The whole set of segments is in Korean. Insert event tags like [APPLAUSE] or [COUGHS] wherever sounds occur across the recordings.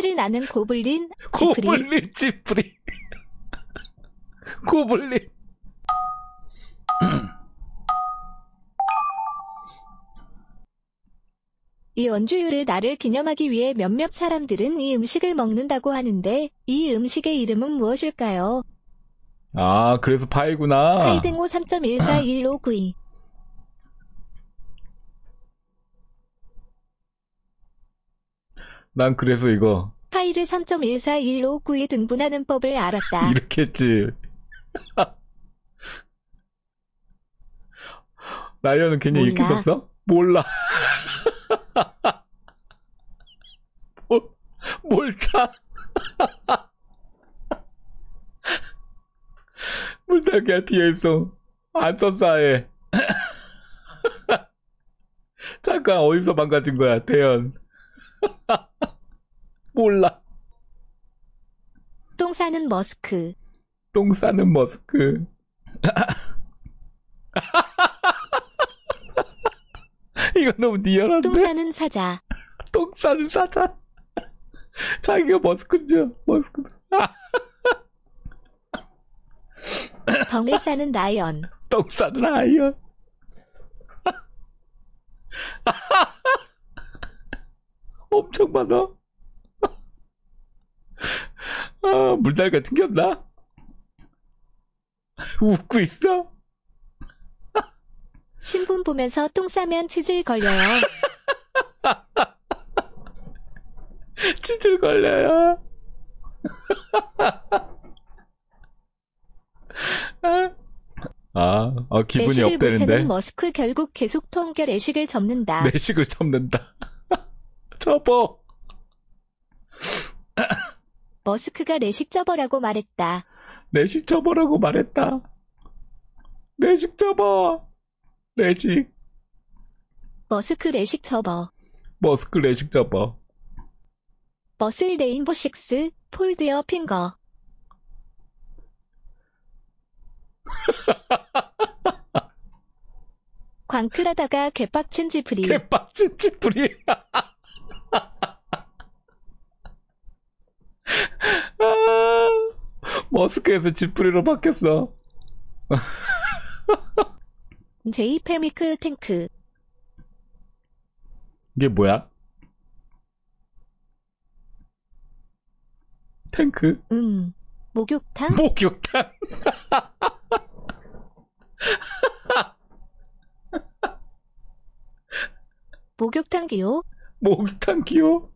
캔들을 나는 고블린 지프리 고블린 지프리. 고블린. 이 원주율의 날을 기념하기 위해 몇몇 사람들은 이 음식을 먹는다고 하는데 이 음식의 이름은 무엇일까요? 아, 그래서 파이구나. 파이등호 3.141592 난 그래서 이거 파이를 3.141592에 등분하는 법을 알았다. 이렇게 했지. 나연은 괜히 이렇게. 썼어? 몰라. 뭘, [LAUGHS] 몰타. [LAUGHS] 물타기야 비해서 안 썼어 아예. [LAUGHS] 잠깐 어디서 망가진 거야 대현. 몰라. 똥 싸는 머스크 똥 싸는 머스크. [LAUGHS] 이거 너무 똥 리얼한데? 싸는 사자 똥 싸는 사자. 자기가 머스크죠, 머스크. 덩을 싸는 라이언 똥 싸는 아이언. 엄청 많아. 아, 물달가 튕겼나? 웃고 있어? 신분 보면서 똥 싸면 치질 걸려요. [LAUGHS] 치질 걸려요. [LAUGHS] 아, 아 기분이 업되는데 못하는 머스크 결국 계속 통결 애식을 접는다. 내식을 접는다. [LAUGHS] 접어. 머스크가 내식 접어라고 말했다. 내식 접어라고 말했다. 내식 접어. 내식. 머스크 내식 접어. 머스크 내식 접어. 머슬 레인보 식스 폴드어 핑거. [LAUGHS] 광클하다가 개빡친 지프리. 개빡친 찌푸리. [LAUGHS] 아, 머스크에서 지푸리로 바뀌었어. 제이 페미크 탱크. 이게 뭐야? 탱크? 음. 목욕탕? 목욕탕? 목욕탕 기호? 목욕탕 기호?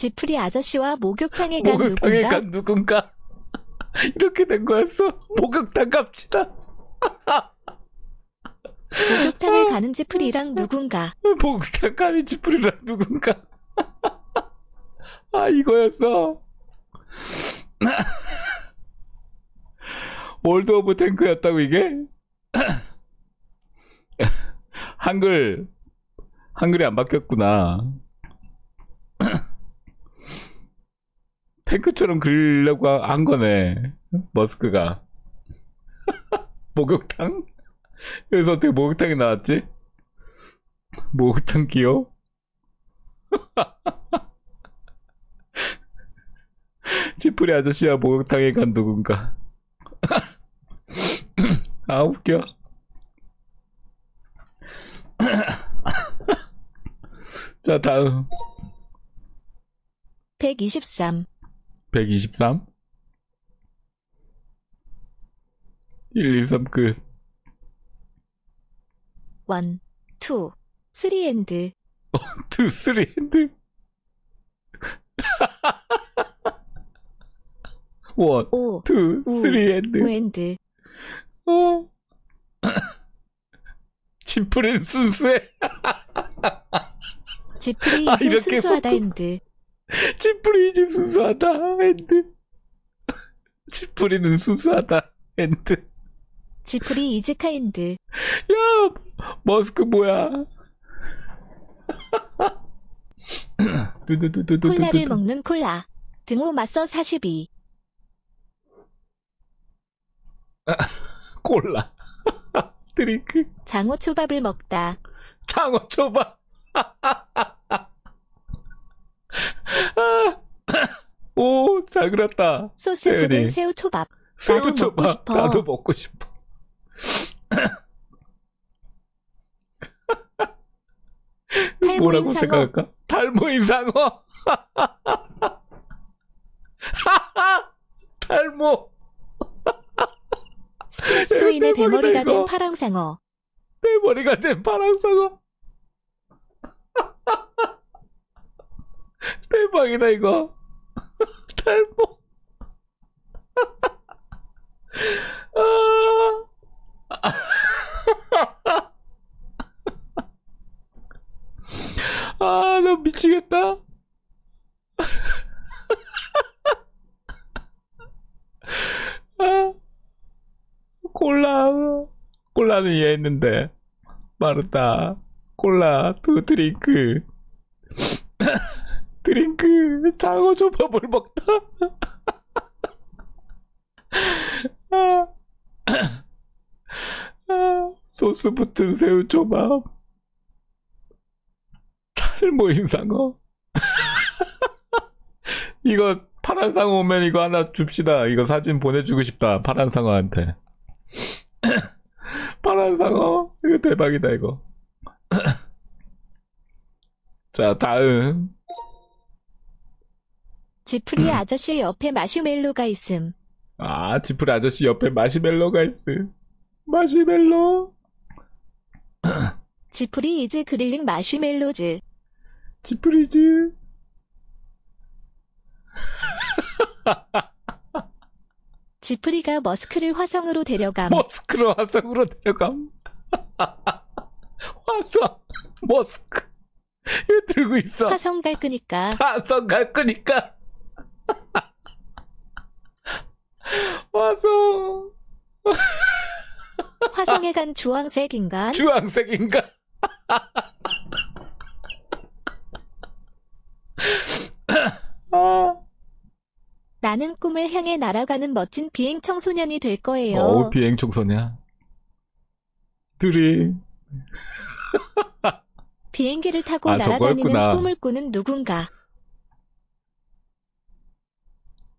지프리 아저씨와 목욕탕에 간 목욕탕에 누군가? 간 누군가? [LAUGHS] 이렇게 된 거였어. 목욕탕 갑시다. 목욕탕을 [LAUGHS] 가는 지프리랑 누군가? 목욕탕 가는 지푸리랑 누군가? [LAUGHS] 아, 이거였어. World of Tank였다고, 이게? 한글, 한글이 안 바뀌었구나. 탱크처럼 그리려고 한 거네. 머스크가. [LAUGHS] 목욕탕? 여기서 어떻게 목욕탕이 나왔지? 목욕탕 기호? [LAUGHS] 지푸리 아저씨와 목욕탕에 간 누군가. [LAUGHS] 아, 웃겨. 자, 다음. 123. 123. 1, 2, 3, 끝. 1, 2, 3 엔드. 2, 3, 핸드. 1, 5, 2, 우, 3, 핸드. 5 엔드. 어. [COUGHS] 지푸리는 순수해. 지프리 아, 이렇게 순수하다 섞고. 엔드. 이제 순수하다. 핸드. 지푸리는 순수하다. 핸드. 지프리 이즈카 엔드. 야, 머스크 뭐야? 콜라를. 먹는 콜라. 등호 맞서 42. 콜라. [LAUGHS] 드링크. 장어 초밥을 먹다. 장어 초밥. [LAUGHS] [COUGHS] 오, 잘 그렸다. 소스 세연이. 푸딩 새우 초밥. 새우 나도 먹고 초밥. 싶어. 나도 먹고 싶어. [COUGHS] 뭐라고. 생각할까? 탈모인 상어. 탈모. [LAUGHS] 스트레스로 인해 대머리가. 된 파랑상어. 내 머리가 된 파랑상어. 대박이다 이거. 탈모. 아, 아, 나 미치겠다. 아, 콜라, 콜라는 이해했는데. 마르다, 콜라, to drink. 장어 초밥을 먹다. 소스 붙은 새우 초밥. 탈모인 상어. 이거 파란 상어 오면 이거 하나 줍시다. 이거 사진 보내주고 싶다. 파란 상어한테. 파란 상어. 이거 대박이다 이거. 자 다음. 지프리 아저씨 옆에 마시멜로가 있음. 아 지프리 아저씨 옆에 마시멜로가 있음. 마시멜로. 지프리 is grilling marshmallows. 지프리즈. 지프리가 머스크를 화성으로 데려감. 머스크로 화성으로 데려감. [LAUGHS] 화성 머스크. 이거 들고 있어. 화성 갈 거니까 화성 갈 거니까. 화성 화성에 간 주황색 인간. 주황색인가? 아, 나는 꿈을 향해 날아가는 멋진 비행 청소년이 될 거예요. 어우 비행 청소냐? 둘이 비행기를 타고 아, 날아다니는. 꿈을 꾸는 누군가.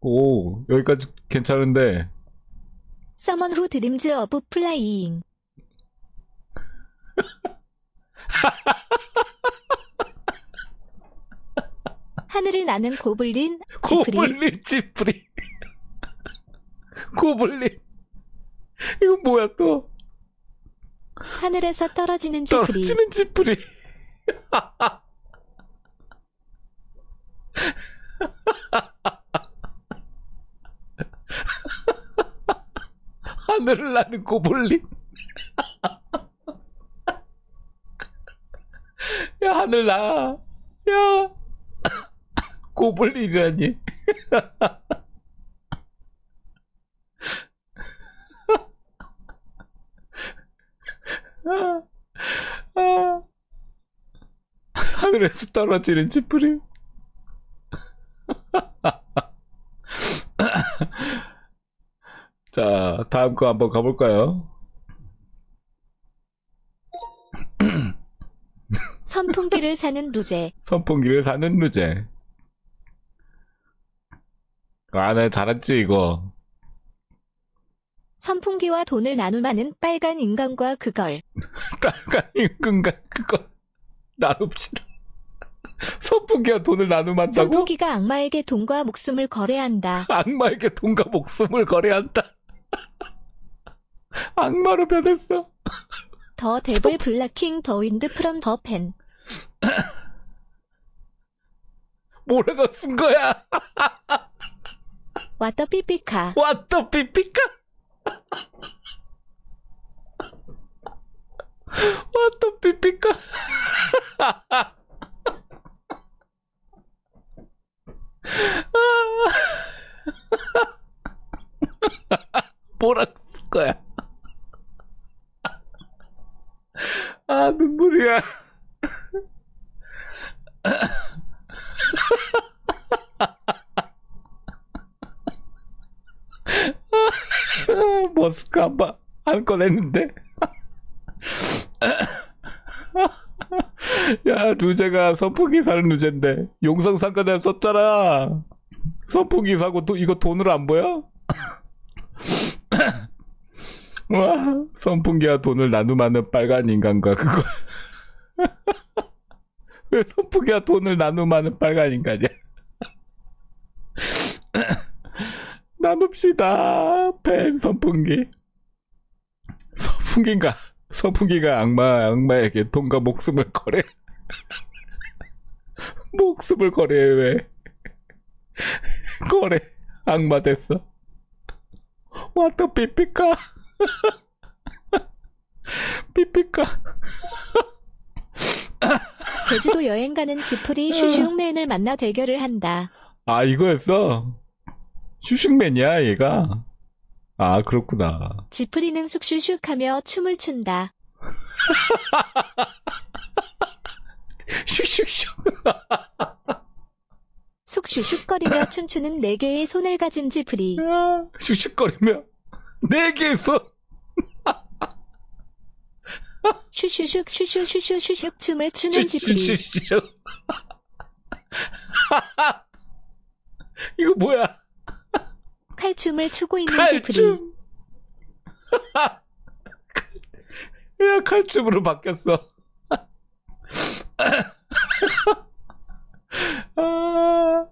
오 여기까지 괜찮은데. Someone who dreams of flying. [LAUGHS] 하늘을 나는 고블린 지프리. 고블린 지프리. [LAUGHS] 고블린. 이거 뭐야 또? 하늘에서 떨어지는 지프리. 떨어지는 지프리 [LAUGHS] 하늘을 나는 고블린. 야 하늘 나 야. 고블린이라니. 아, 아. 하늘에서 떨어지는 지푸리. 자, 다음 거 한번 가볼까요? 선풍기를 사는 루제 선풍기를 사는 루제. 아, 네, 잘했지, 이거. 선풍기와 돈을 나눔하는 빨간 인간과 그걸 [LAUGHS] 빨간 임금과 그거 나눕시다. 선풍기와 돈을 나눔한다고? 선풍기가 악마에게 돈과 목숨을 거래한다. 악마에게 돈과 목숨을 거래한다. 악마로 변했어. 더 데블 블라킹 더 윈드 프롬 더 펜. [CLEARS THROAT] 뭐라고 쓴 거야? 왓더 삐삐카. 왔다 삐삐까? 왔다 삐삐까? [LAUGHS] 머스크 한 번 안 꺼냈는데. [LAUGHS] 야 루제가 선풍기 사는 누제인데 용성 상가에 썼잖아. 선풍기 사고 또 이거 돈으로 안 보여? [LAUGHS] 와 선풍기와 돈을 나눔하는 빨간 인간과 그걸. 왜 선풍기와 돈을 나눔하는 빨간 인간이야? 나눕시다. 팬 [LAUGHS] 선풍기. 선풍기인가? 선풍기가 악마, 악마에게 돈과 목숨을 거래. [LAUGHS] 목숨을 거래해, 왜? 거래. 악마 됐어. 왔다, 삐삐까. 삐삐까. 제주도 여행 가는 지풀이 슈슈맨을 만나 대결을 한다. 아, 이거였어? 슈슈맨이야, 얘가. 아, 그렇구나. 지풀이는 쑥슈슉하며 춤을 춘다. [LAUGHS] 슈슈슈. 쑥슈슉거리며 춤추는 네 개의 손을 가진 지풀이. 아, 슈슈거리며. 네 개의 손. 슈슈슉 슈슈슈슈슉 춤을 추는. 슈슈슈. [LAUGHS] 이거 뭐야? 칼춤을 추고 있는. 칼춤. [LAUGHS] 야, 칼춤으로 바뀌었어. [LAUGHS] 아,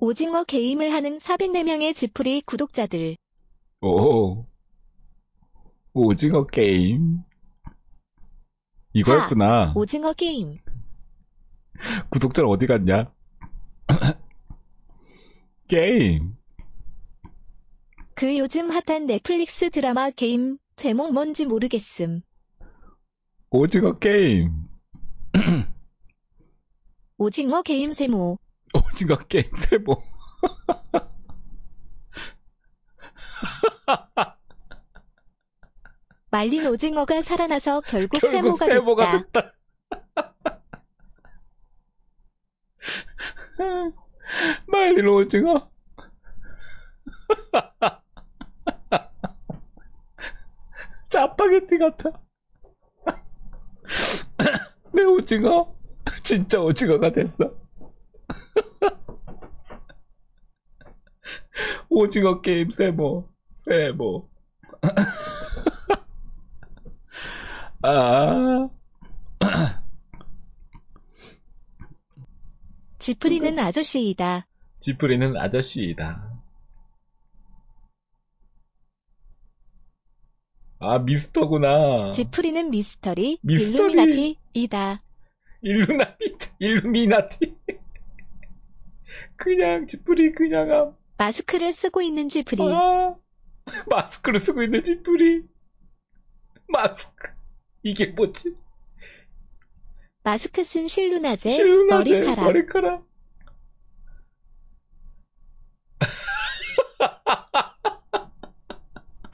오징어 게임을 하는 404명의 지풀이 구독자들. 오. 오징어 게임. 이거였구나. 오징어 게임. 구독자 어디 갔냐? [COUGHS] 게임. 그 요즘 핫한 넷플릭스 드라마 게임 제목 뭔지 모르겠음. 오징어 게임. [CLEARS THROAT] 오징어 게임 세모. 오징어 게임 세모. [LAUGHS] 말린 오징어가 살아나서 결국, 결국 세모가, 세모가 됐다. 됐다. [LAUGHS] 말린 오징어. 짜파게티 같아. [LAUGHS] 내 오징어. 진짜 오징어가 됐어. [LAUGHS] 오징어 게임 세모. 세모. [LAUGHS] 아. 지풀이는 아저씨이다. 지푸리는 아저씨이다. 아, 미스터구나. 지풀이는 미스터리, 미스터리. 일루미나티이다. 일루나티, 일루미나티. 그냥, 지푸리, 그냥, 함. 마스크를 쓰고 있는 지풀이. 아, 마스크를 쓰고 있는 지푸리. 마스크. 이게 뭐지? 마스크 쓴 실루나제, 실루나제, 머리카락. 머리카락.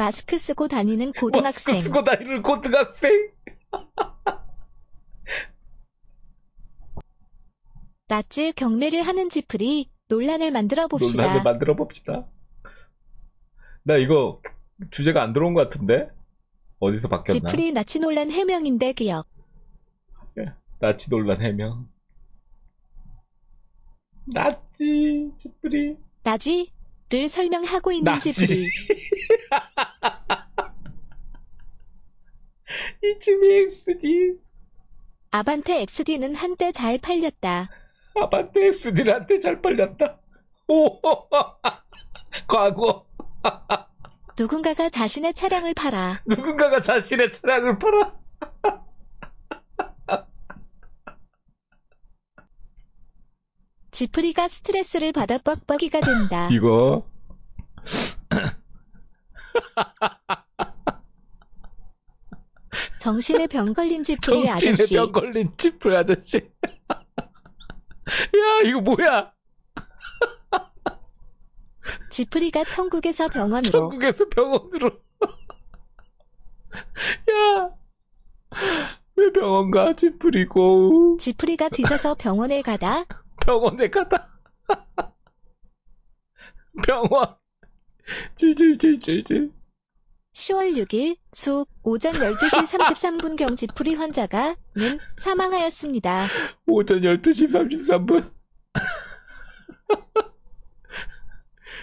마스크 쓰고 다니는 고등학생. 마스크 쓰고 다니는 고등학생. [LAUGHS] 낯질 경례를 하는 지풀이 논란을 만들어 봅시다. 논란을 만들어 봅시다. 나 이거 주제가 안 들어온 것 같은데? 어디서 바뀌었나? 지풀이 나치 논란 해명인데 기억. 나치 논란 해명. 나치, 지프리. 나지 를 설명하고 있는 나지. 지풀이. 이쯤이 XD. 아반떼 XD는 한때 잘 팔렸다. 아반떼 XD한테 잘 팔렸다. 오, [LAUGHS] 과거. [LAUGHS] 누군가가 자신의 차량을 팔아 누군가가 자신의 차량을 팔아. 지프리가 스트레스를 받아 뻑뻑이가 된다. [LAUGHS] 이거. 정신에 병 걸린 지프리 정신에 아저씨. 병 걸린 지프리 아저씨. [LAUGHS] 야, 이거 뭐야? 지프리가 천국에서 병원으로. 천국에서 병원으로. [LAUGHS] 야, 왜 병원 가? 지푸리고 지프리가 뒤져서 병원에 가다 병원에 가다. 병원. 질질질질질. 10월 6일 수 오전 12시 33분경 지풀이 환자가 는 사망하였습니다. 오전 12시 33분.